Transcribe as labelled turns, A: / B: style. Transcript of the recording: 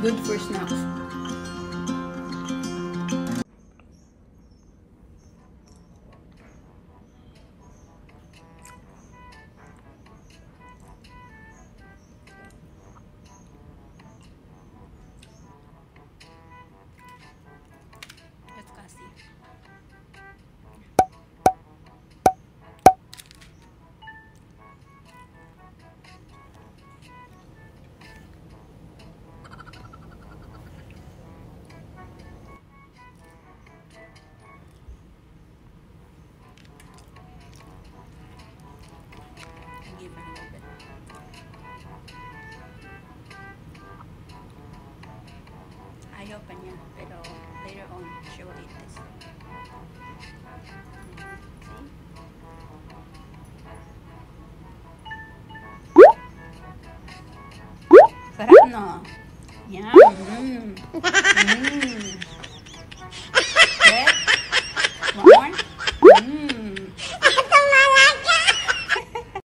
A: Good for snacks. Ayaw pa niya, pero later on, she will eat this. Sarap, no? Yum! Mm. Mm.